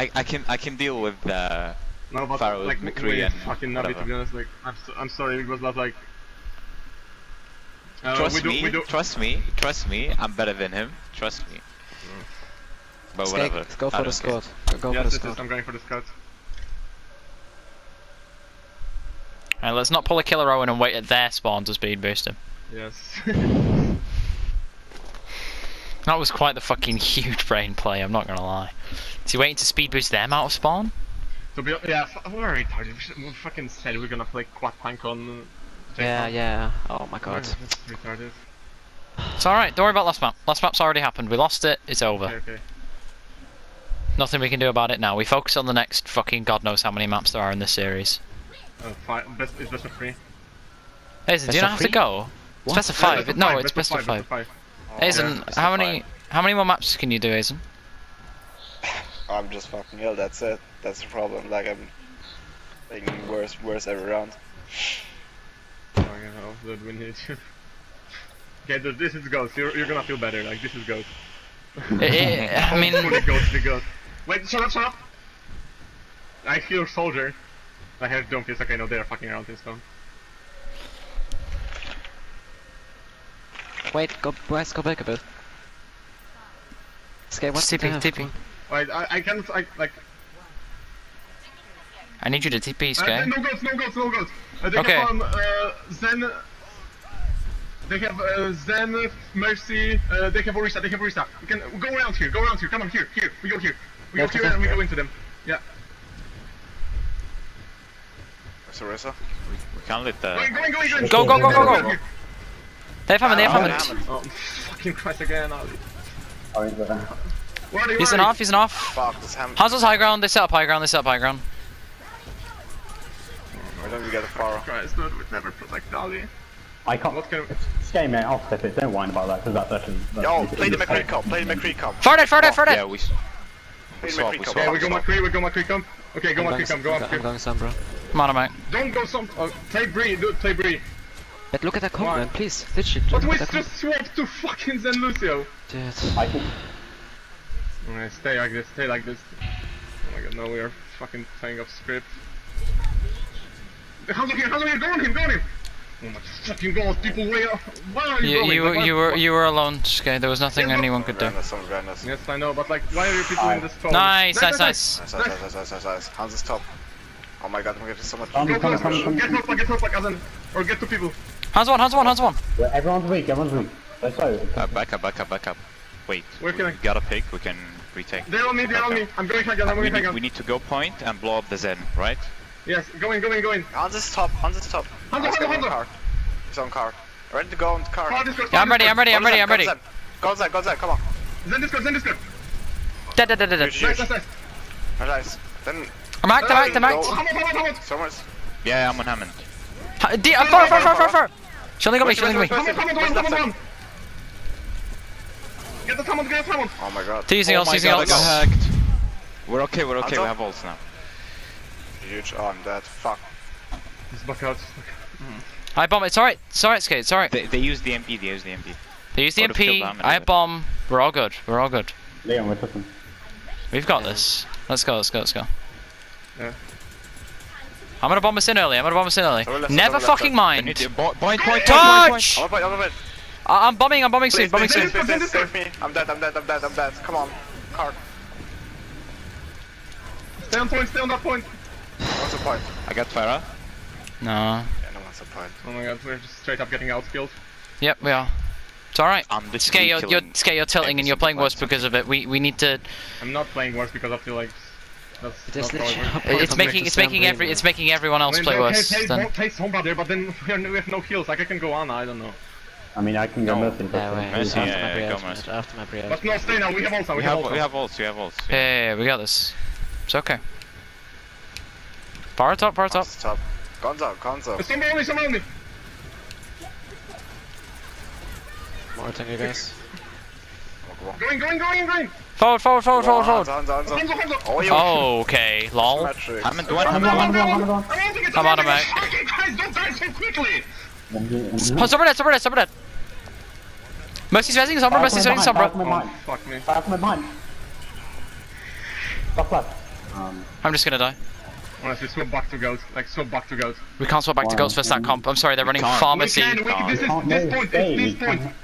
I, I can I can deal with uh, No, but Pharah, like McCree wait, and fucking Navi to be honest. Like I'm so, I'm sorry because but like. Uh, trust we do, me, we do. trust me, trust me. I'm better than him. Trust me. But Skate, whatever. go I for the don't squad. Go yes, for the yes, squad. yes, I'm going for the scout. Alright, let's not pull a killer Owen and wait at their spawn to speed boost him. Yes. That was quite the fucking huge brain play, I'm not gonna lie. Is he waiting to speed boost them out of spawn? to be yeah, f- we're retarded. We, should, we fucking said we're gonna play quad tank on. Uh, Yeah, J-Pop. yeah. Oh my god. That's retarded. It's alright, don't worry about last map. Last map's already happened. We lost it, it's over. Okay, okay. Nothing we can do about it now. We focus on the next fucking god knows how many maps there are in this series. Uh, five, best, it's best of three. Hazen, do you not of have to three? go? It's best of Yeah, five. best of no, it's best of five. five. Oh, Hazen, Yeah, how of many how many more maps can you do, Hazen? I'm just fucking ill, that's it. That's the problem. Like, I'm making worse, worse every round. Fucking hell, dude, we need you. Okay, dude, this is ghost. You're, you're gonna feel better. Like this is ghost. Eh, eh, eh, I- I I mean, the ghost, the ghost. Wait, shut up, shut up. I hear soldier. I have don't feel okay. No, they're fucking around in stone. Wait, go Wes, go back a bit. Skate, what's TP, TP. Wait, I, I can't. I like. I need you to TP, Uh, no ghosts, no ghosts, no ghosts. Uh, they Okay. have um, uh, Zen. They have uh, Zen, Mercy. Uh, they have Orisa. They have Orisa. We can go around here. Go around here. Come on, here, here. We go here. We go here and we go into them. Yeah. Where's Orisa? We, we can't let the. Going, going, going, going. Go, go, go, go, go. Here. They have Hammond, they have Oh, Hammond. Hammond. Oh, fucking Christ again, Ali. Oh, where are you? He's where an off, he's an off. Fuck, this ham. Hanzo's high ground, they set up high ground, they set up high ground. Where don't we get a far? you? Christ, dude, we'd never protect Ali. I can't. What can? Skate mate, I'll step it. Don't whine about that because that's actually. that's- Yo, play the it's- McCree comp, play the McCree comp. Far dead, far dead, far Yeah, dead. we. Play the swap, McCree we comp. swap. Okay, we go McCree, we go McCree, come. Okay, go I'm McCree, going, come, go I'm, I'm going some, bro. Come on, mate. Don't go some. Oh, play Bree, dude, play Bree. But look at that Why? comp, man, please. Literally, But look we at that comp. just swapped to fucking Zen Lucio. Dude. I can. Alright, stay like this, stay like this. Oh my god, no, we are fucking playing off script. How's here, how's here, go on him, go on him! Oh my fucking god, people way off. Why are you, You, you, you were you were alone, Sky. There was nothing Yeah, but- anyone could do. Grandness, some grandness. Yes, I know, but like, why are you people in this phone? Nice, nice, nice. Nice, nice, nice, nice, nice, nice. Hans is top. Oh my god, I'm getting so much. Come, Go come, close, come, come, get come. help, get help, like, Azan. Or get two people. Hands one, hands one, hands one. Yeah, Everyone's weak. Everyone's weak. Let's go. Uh, back up, back up, back up. Wait. Where can we I- got a pick. We can retake. They're on me, they're on me. I'm going hang on, I'm going hang need, on. we need to go point and blow up the Zen, right? Yes, going, going, going. Hans is top, Hans is top. Hanzo, Hans Hanzo, got on car. He's on car. Ready to go on the car. Far Discord, Yeah, I'm ready, I'm ready, I'm ready, I'm ready. Go inside, go inside, come on. Zen Discord, Zen Discord. Dead, dead, dead, dead, dead. Huge, Nice, huge. nice, nice. Nice. Then, I'm hacked, I'm hacked, I'm Go. hacked. Somewhere's. Yeah, I'm on Hammond. Ha- D- uh, far, far, far, far, far. Shielding got me, shielding got me. Come on, come on, come on, come on, come on. Get the Hammond, get the Hammond. Oh my god. Two using oh else, my using god, I else. got hacked. We're okay, we're okay. We have ults now. Huge. Oh, I'm dead. Fuck. He's back out. Hmm. I bomb, it's alright, it's alright, Skate, it's alright. They, they use the MP. They use the MP. They use the Would've MP, I bomb, we're all good, we're all good. Leon, we're talking. We've got this. Let's go, let's go, let's go. Yeah. I'm gonna bomb us in early, I'm gonna bomb us in early. Left, Never over left, fucking right. They need mind. to, bo- point, point, point, point, Touch! I'm up, I'm up. I- I'm bombing, I'm bombing soon, bombing please, soon. please, please, save me. I'm dead, I'm dead, I'm dead, I'm dead. Come on. Car. Stay on point, stay on that point. What's the point? I got Pharah. No. Yeah, no one's the point. Oh my god, we're just straight up getting outkilled. Yep, we are. It's alright. I'm the Skate, you're, you're, Skate, you're tilting and you're playing worse because of it. We we need to. I'm not playing worse because I feel like that's Just not how it works. It's making it's making every it's making everyone else I mean, play okay, worse. Play, Than... play somebody, but then we, are, we have no kills. Like I can go on, I don't know. I mean, I can go No. Mercy. but- Yeah, wait, Mercy, after yeah, my yeah, Bria go ultimate, Mercy. after my Bria But no, stay now. We have also. We We, have, also. we have ults. We have ults. Yeah, yeah, yeah, we got this. It's okay. Power top, power top. Hans is top. Gonzo, Gonzo. Somebody only, somebody only. More than you guys. Going, going, going, going. Forward, forward, forward, forward, Hanzo, forward. Oh, you. Oh, okay, lol. Symmetrics. Hammond, one, Hanzo, Hammond, one. Hanzo, Hanzo, Hanzo. Hanzo. I want to get I'm on the him, mate. Okay, guys, don't die so quickly. Oh, Sombra dead, Sombra dead, Sombra dead. Mercy's rezzing, Sombra, Mercy's rezzing, Sombra. Behind, Oh, fuck me. Back from behind. Top left. Um, I'm just gonna die. Honestly, swap back to goat. Like, swap back to goat. We can't swap back to Wow. goats for that comp. I'm sorry, they're running can't. Pharmercy. We can, we can, this is can't this move, point, stay, this, we this point. can't-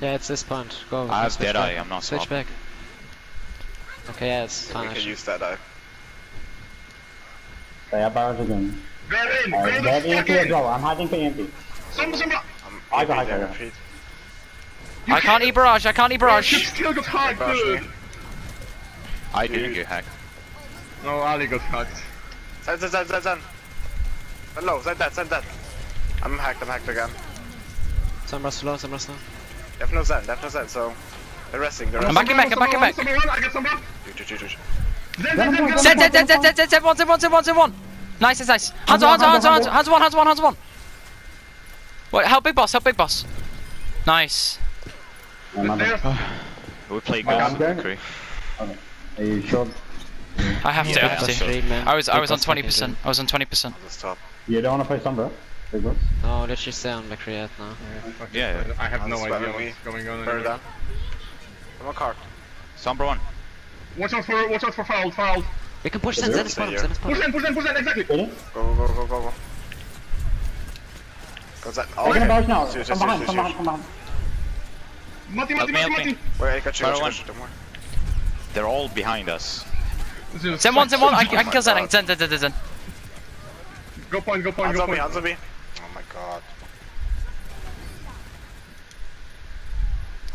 Yeah, it's this point. Go. I have switch dead back. eye, I'm not Switch swapping. back. Okay, yeah, it's We can use that dive. They have barrels again. Go in, Uh, they the have fuck EMP as in. well. I'm hiding for EMP. Sombra, Sombra. I'm I got there, hacked. I can't e barrage. I can't e You barrage. still got hacked, dude. me. I didn't get hacked. No, Ali got hacked. Send, send, send, send, send. Send low, send that, send that. I'm hacked, I'm hacked again. Sombra slow, Sombra slow. They have no send, they have no send, so... They're resting, they're I'm backing back, I'm backing back. Sombra one, I got Zed, zed, zed, zed, zed, zed, zed, one, zed, one, zed, one, zed, one. Nice, nice, nice. Hands on, hands on, hands on, hands on, hands on, hands on, hands on. Wait, help big boss, help big boss. Nice. We play Oh, with going. McCree. Are you sure? I have to, I have to. Three. I was, I was on 20%. I was on 20%. Stop. You don't want to play Sombra? Big boss? No, let's just stay on the create now. Yeah, yeah. I have no idea what's going on. Burn down. Come on, car. Sombra one. Watch out for, watch out for foul, foul. We can push Is Zen, there? Zen is bottom, Zen is Push bottom. in, push in, push in, exactly. Really? Go, go, go, go, go, go. Go, Zed. Oh, We're gonna now. Serious, Come serious, behind, come serious. behind, come behind. Matty, Help Matty, me, Matty. Matty. Wait, I got you, I got you, got you, don't worry. They're all behind us. Just Zen one, Zen one. I, I can kill Zen. God. Zen, Zen, Zen, Zen, Zen. Go point, go point, Hands go on me, point. hands on me. Oh my god.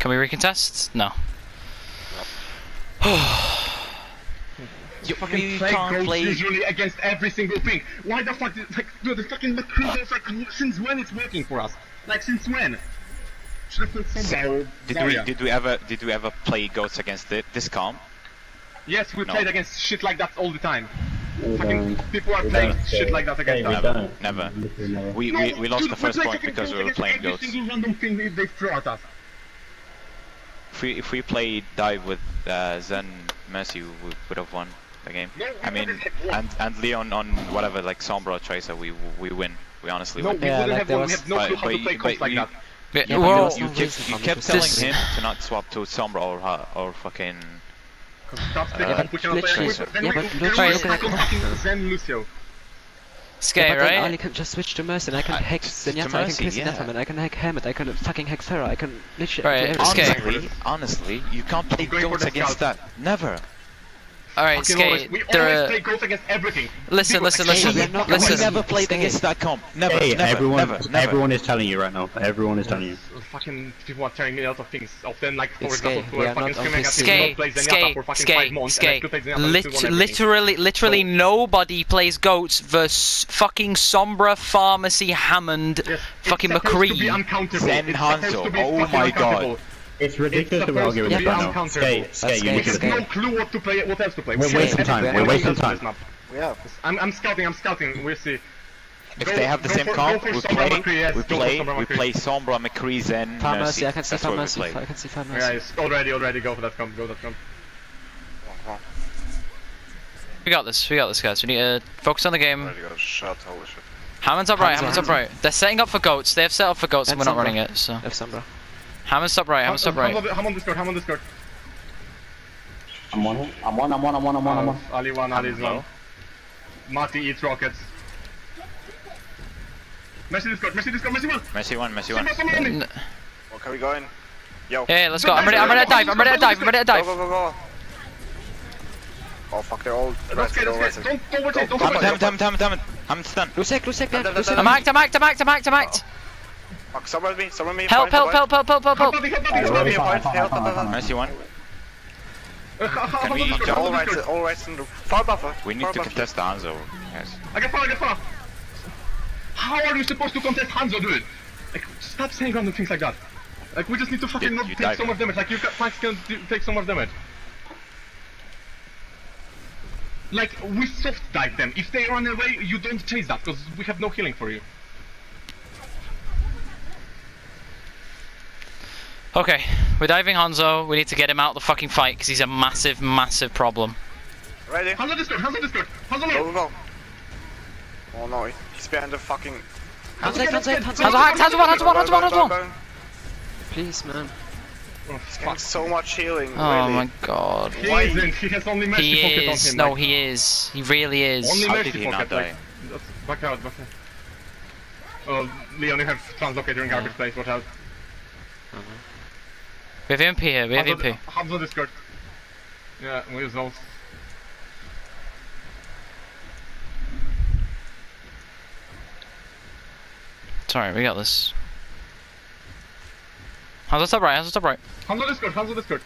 Can we recontest? No. You, fucking play goats usually against every single thing. Why the fuck, did- like, dude, the fucking McCree is like, since when it's working for us? Like, since when? Should have played Sombra. Did we did we ever did we ever play goats against it, this comp? Yes, we No. played against shit like that all the time. We Fucking don't. people are We playing don't. shit like that against us. don't. Never. Never. We No, we, we lost dude, the first point because we were against playing every single random thing they, they throw at us. If we if we played dive with uh, Zen Mercy, we would have won the game. No, I mean, wouldn't have won. and and Leon on whatever like Sombra or Tracer, we we win. We honestly No, win. we Yeah, wouldn't like have there won. We have no But- clue how but to you- play but like you- that. Yeah, Yeah, well, You kept you kept telling this. him to not swap to Sombra or ha- or fucking. Stop sticking Yeah, up, we cannot play. literally- Then yeah, we but then literally we look at tackle that. fucking Zen Lucio. Skay, yeah, but then right? Ali can just switch to Mercy and I can Uh, hack to- to Zenyatta, I can kill yeah. Zenyatta, man, I can hack Hammett, I can fucking hack Pharah, I can literally Right, do everything. Skay. Honestly, honestly, you can't play I'm going for goats the against that. Never. Alright, Fucking always, Skay. we always There play are. goats against everything. Listen, People listen, listen. we are not- We never played Stay. against that comp. Never. Hey, never, everyone, never, never. everyone is telling you right now. Everyone is telling you. Fucking people are telling me a lot of things. Of Often, like, for It's example, gay. who We are are fucking not screaming at on me, PC. don't Skay, play Zenyatta Skay, for fucking five Skay. months, and I Skay. still play Zenyatta and still Lit- won everything. literally, literally So- nobody plays goats versus fucking Sombra, Pharmercy, Hammond, Yes, fucking it's supposed to be McCree. uncountable. Zen It's supposed Hanzo. to be Oh fucking my God. Uncountable. It's ridiculous It's to be supposed arguing with be right now. Skate, skate, you need We to have no clue what to play, what else to play. We're wasting have time, we're wasting else on this time. Yeah. I'm, I'm scouting, I'm scouting, we'll see. If Go- they have the same for- comp, we play, McCree, yes, we play, we play Sombra, McCree, Zen, Pharmacy, Mercy. I can see That's what we Pharmercy, play. I can see Pharmercy. Yeah, it's already, already go for that comp, go for that comp. We got this, we got this, guys. We need to focus on the game. on. Already got a shot. Hammond's up right, Hands Hammond's up right. They're setting up for goats. They have set up for goats and And we're not running it, so. F Sombra. Hammond's up right, Hammond's up right. on, I'm on Discord, I'm on Discord. I'm on, I'm on, I'm on, I'm on, I'm on, I'm on. Uh, Ali 1, Ali is low. 1. Matty eats rockets. Messi this Discord, Messi this Discord, Messi 1! Mercy one, Mercy one. Someone, someone on me! N- Well, can we go in? Yo. Yeah, yeah, let's go. I'm ready, I'm ready to dive, I'm ready to dive, I'm ready to dive. go, go, go. Oh fuck, they're all Don't rested, scare, all don't rested. scare. Don't, don't rotate, don't Hammond, rotate. Hammond, Hammond, Hammond, I'm stunned. Lusek, Lusek, Lusek. da. I'm hacked, I'm hacked, I'm hacked, I'm hacked, I'm hacked. Fuck, someone with me, someone with me. Help, help, help, help, help, help, help. Help. Mercy one. Ha- ha- Can we on Discord, They're on all right, Discord. all right in the far buffer. We need to contest the Hanzo, guys. I get far, I get far. How are you supposed to contest Hanzo, dude? Like, stop saying random things like that. Like, we just need to fucking Did not take dive so much damage. Like, you ca- tanks can take so much damage. Like, we soft dive them. If they run away, you don't chase that, because we have no healing for you. Okay, we're diving Hanzo. We need to get him out of the fucking fight because he's a massive, massive problem. Ready? Hanzo Discord, Hanzo Discord, Hanzo Go, low! go, go. Oh no, he's behind the fucking... Hanzo, Hanzo, Hanzo. Hanzo hacked, Hanzo one, Hanzo one, Hanzo one, Hanzo one. Please, man. Oh, He's fuck. getting so much healing. Oh really. my god. He Why? isn't. He has only mercy He pocket is. on him. No, like, he is. He really is. Only How mercy did he pocket. not like, die? that's- back out, back out. Oh, Leon, you have translocator in garbage place. Watch out. We have EMP here. We have Hands on- EMP. Hands on Discord. Yeah, we use those. Sorry, we got this. How's the top right? How's the top right? Hands on Discord, hands on Discord.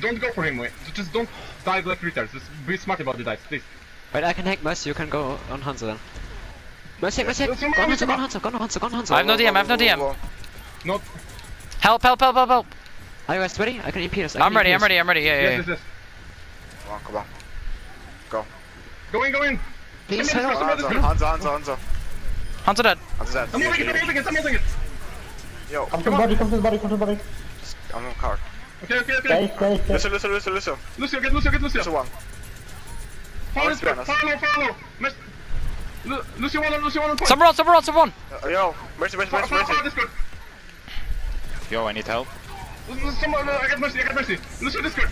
Don't go for him, wait. Just don't dive like retards. Just be smart about the dice, please. Wait, I can hack Mercy, you can go on Hanzo then. Mercy, Mercy, Yeah, go on someone- go on Hanzo, go on Hanzo, go on Hanzo. I have no DM, I have no DM. go, go. Not. Help! Help! Help! Help! Help! Are you guys ready? I can impede us. I I'm ready. impede I'm ready. I'm ready. Yeah, yeah. Yes, yeah. yes, yes. Come on, come on. Go. Go in, go in. us. Please Come on, help. Discord, Hanzo, Hanzo, Hanzo, Hanzo. Hunter dead. Hanzo dead. I'm holding it, I'm holding it, I'm holding it. Yo, Come to the body, come to the body, come to the body. I'm on card. Okay, okay, okay. Stay, stay, stay. Lucio, Lucio, Lucio, Lucio. Lucio, get Lucio, get Lucio. Lucio one. Follow Let's be Discord, honest. follow, follow. Mes- Lu- Lucio one on, Lucio one on point. Someone on. Someone on. Someone on. Uh, yo, mercy, mercy, mercy, mercy. Yo, I need help. Lu- Someone, uh, I got mercy, I got mercy. Lucio Discord.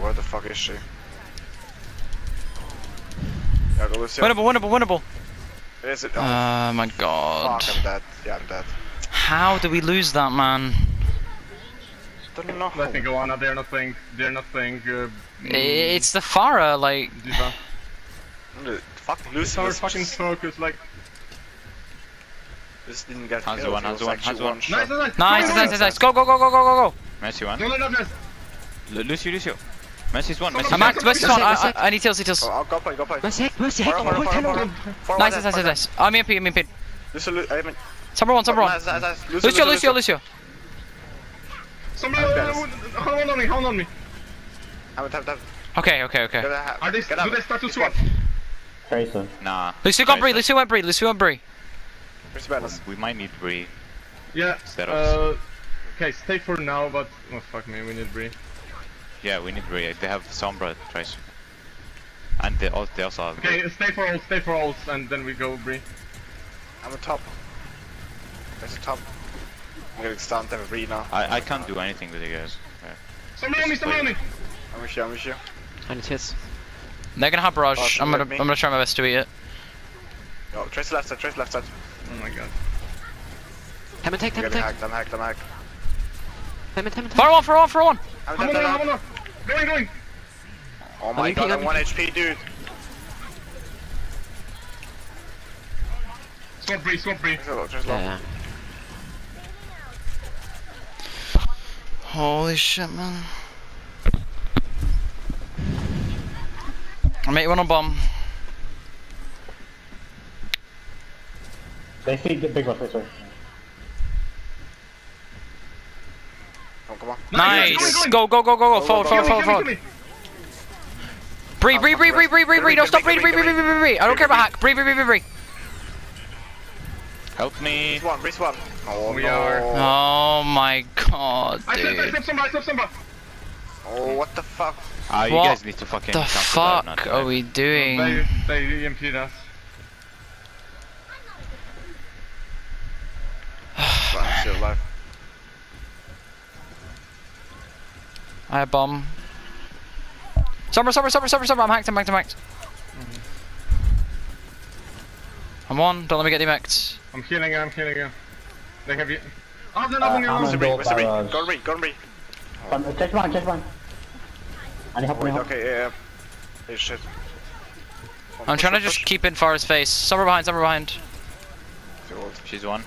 Where the fuck is she? Yeah, go Lucio. Winnable. Winnable. Winnable. Is it? Oh, Oh my god. fuck, I'm dead. Yeah, I'm dead. How do we lose that, man? Don't know. Let me go on. They're not playing. They're not playing. Uh, It's the Pharah, like. D.Va. Uh, Fucking It's Lucio. our fucking focus. Like this didn't get Hanzo killed. one, he was Hanzo one, actually Hanzo one. nice, nice, nice. Nice, Go, nice, go, nice, nice. Go, go, go, go, go, go, go. Mercy one. go. No, no, no, no. Lu- Lucio, Lucio. Mercy's one. Mercy's I'm one. act. Mercy's on. I, I, I need tills. Need tills. Oh, I'll go play, go play. Mercy, hack, Mercy, Far, hack. far, far, hello. far. Far, Nice, far, nice, nice, far, nice. I'm EMP. I'm EMP. Lucio, Lu- I mean, Someone on. Someone on. nice, nice, nice. Lucio, Lucio, Lucio, Lucio. Somebody, I'm uh, dead. hold on on me, hold on me. I'm tap, tap. Okay, okay, okay. Get a- Are they? get Do out. they start to This swap? one. Tracer. Nah. Lucio got Tracer. Bree. Lucio went Bree. Lucio went Bree. Where's the balance? We might need Bree. Yeah. Instead Uh, okay, stay for now, but oh fuck me, we need Bree. Yeah, we need Bree. They have Sombra Tracer. And they, al- they also have. Okay, stay for all, stay for all, and then we go Bree. I'm on top. There's a top. I'm getting stunned, I'm free now. I, I can't do anything with you guys. Yeah. Somebody on me, somebody on me. I'm with you, I'm with you. I need hits. They're gonna have barrage. Oh, I'm gonna. me- I'm gonna try my best to eat it. Yo, trace left side, trace left side. Oh my god. Hammond tank, I'm Hammond getting tank. hacked, I'm hacked, I'm hacked. Hammond, Hammond, Fire one. Fire one. Fire one. I'm Come dead, on, dead, come dead. on, Going, going. Oh my I'm god, I'm I'm 1 HP, dude. Swap Bree, swap Bree. Trace low, trace Yeah, Holy shit, man. I'm 81 on bomb. They see the big one, sorry. Come on, come on. Nice. Go, go, go, go, go. Forward, forward, forward, forward. Bree, Bree, Bree, Bree, Bree, Bree, Bree. Don't stop. Bree, Bree, Bree, Bree, Bree, Bree, Bree. I don't care about hack. Bree, Bree, Bree, Bree, Bree. Help me. Race one, race one. Oh We no. are- Oh my god, I slept, I dude. somebody, I slept somebody. Oh, what the fuck? Ah, you What guys need to fucking. The cancel that, fuck that. are we doing? They, they EMP'd us. I'm still alive. I have bomb. Summer, summer, summer, summer, summer. I'm hacked, I'm hacked, I'm hacked. I'm one. Don't let me get demaked. I'm healing you, I'm healing you. They have you. Oh, they're Uh, not on I'm on Mr. Bree, gold Mr. Go on Bree, go on Bree. One, chest one, chest one. I need help, I need Wait, help. okay, yeah, yeah. Hey, shit. Oh, I'm trying to push, just push. keep in Pharah's face. Summer behind, summer behind. She's one.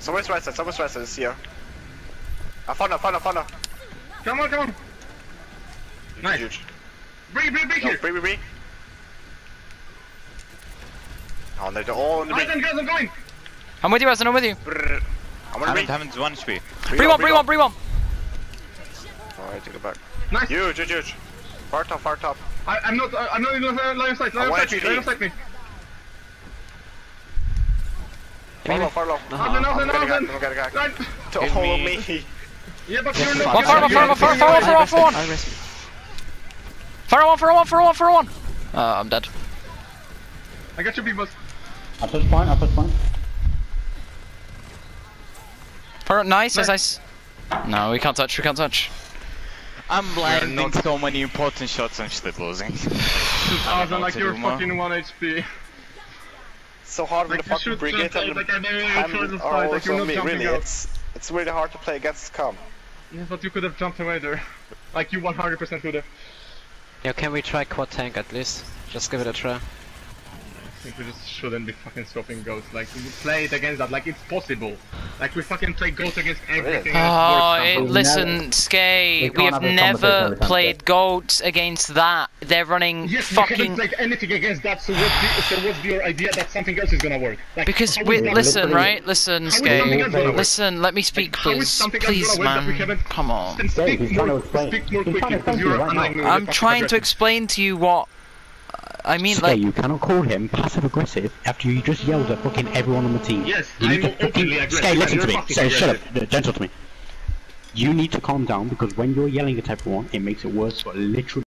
Someone's right side, someone's right side, it's here. I found her, I found her, I found her. Come on, come on. Nice. Huge. Bree, Bree, Bree No, here. Bree, Bree, Bree. Oh, they're all on the Guys, guys, I'm going. I'm with you, Resin, I'm with you. Brrr. I'm on Bree. Haven't, haven't one HP. Bree one, Bree one, Bree one. Alright, take it back. Nice. Huge, huge, huge. Far top, far top. I, I'm not, uh, I'm not in the line of sight. Line of sight me, line of sight me. Far low, far low. Nothing, nothing, I'm getting nothing. hacked, I'm getting hacked. Line. Don't Give follow me- me. Yeah, but you're not. One fire, one fire, one fire, fire, one fire, one fire, one. I. Fire one, fire one, fire one, fire one. Uh, I'm dead. I got your people. I push point, I push point. Turret, nice, nice, Nice. No, we can't touch, we can't touch. I'm landing not- so many important shots and still losing. Thousand, like to you're fucking 1 HP. So hard with the fucking brigade and like I know you're hand trying to are fight, like me. Really, out. it's it's really hard to play against Scum. Yeah, but you could have jumped away there. Like you 100% could have. Yeah, can we try quad tank at least? Just give it a try. I think we just shouldn't be fucking swapping goats. Like we play it against that. Like it's possible. Like we fucking play goats against everything. Oh, it, listen, Skay, we we have have never played goats against that. They're running Yes, we haven't fucking. played anything against that. So what's, the, so what's your idea that something else is gonna work? Like, Because how we listen, literally- right? Listen, How is something Skay. else gonna work? Listen, let me speak, how is please. Please, gonna work that we man. Come on. Speak more, trying to explain- speak more quickly to explain because to you you're right now. annoying me with I'm trying to explain to you what. I mean, Skay, like. you cannot call him passive aggressive after you just yelled at fucking everyone on the team. Yes, you need I'm to fucking openly aggressive, Skay, listen to me. fucking Say, shut aggressive. up, gentle to me. You need to calm down because when you're yelling at everyone, it makes it worse for literally